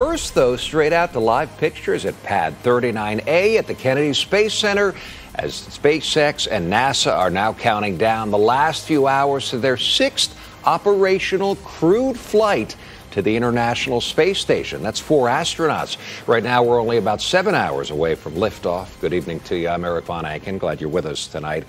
First, though, straight out to live pictures at Pad 39A at the Kennedy Space Center as SpaceX and NASA are now counting down the last few hours to their sixth operational crewed flight to the International Space Station. That's four astronauts. Right now, we're only about seven hours away from liftoff. Good evening to you. I'm Erik von Ancken. Glad you're with us tonight.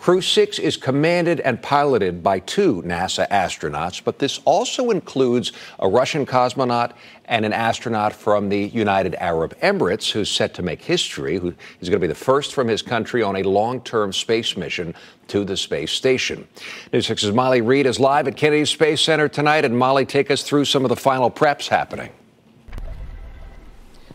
Crew 6 is commanded and piloted by two NASA astronauts, but this also includes a Russian cosmonaut and an astronaut from the United Arab Emirates who's set to make history, who is going to be the first from his country on a long term space mission to the space station. News 6's Molly Reed is live at Kennedy Space Center tonight. And Molly, take us through some of the final preps happening.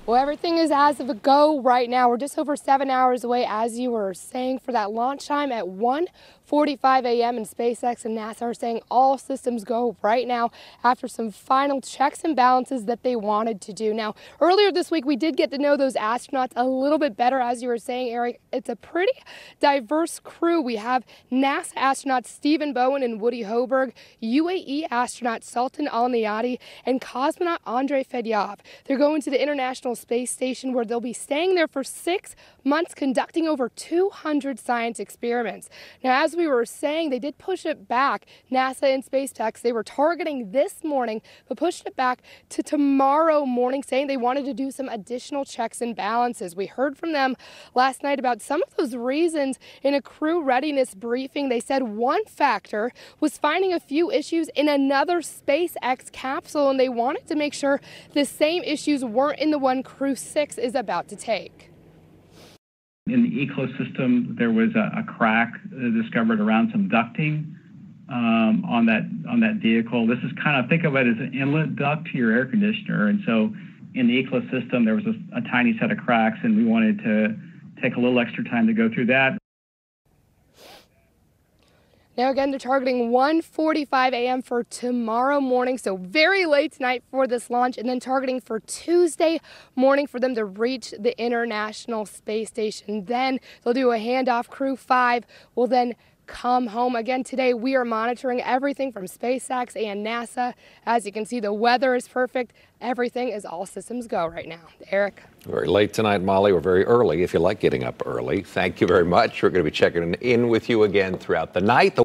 Well, everything is as of a go right now. We're just over seven hours away, as you were saying, for that launch time at 1:45 a.m. And SpaceX and NASA are saying all systems go right now after some final checks and balances that they wanted to do. Now, earlier this week, we did get to know those astronauts a little bit better, as you were saying, Erik. It's a pretty diverse crew. We have NASA astronauts Stephen Bowen and Woody Hoburg, UAE astronaut Sultan Al Neyadi, and cosmonaut Andrei Fedyaev. They're going to the International Space Station where they'll be staying there for six months conducting over 200 science experiments. Now, as we were saying, they did push it back. NASA and SpaceX, they were targeting this morning, but pushed it back to tomorrow morning, saying they wanted to do some additional checks and balances. We heard from them last night about some of those reasons in a crew readiness briefing. They said one factor was finding a few issues in another SpaceX capsule, and they wanted to make sure the same issues weren't in the one Crew 6 is about to take. In the ECLSS, there was a, a crack uh, discovered around some ducting um, on that on that vehicle. This is kind of think of it as an inlet duct to your air conditioner, and so in the ECLSS there was a, a tiny set of cracks, and we wanted to take a little extra time to go through that. Now again, they're targeting 1:45 a.m. for tomorrow morning, so very late tonight for this launch, and then targeting for Tuesday morning for them to reach the International Space Station. Then they'll do a handoff. Crew 5 will then come home. Again, today we are monitoring everything from SpaceX and NASA. As you can see, the weather is perfect. Everything is all systems go right now. Erik. Very late tonight, Molly, or very early if you like getting up early. Thank you very much. We're going to be checking in with you again throughout the night.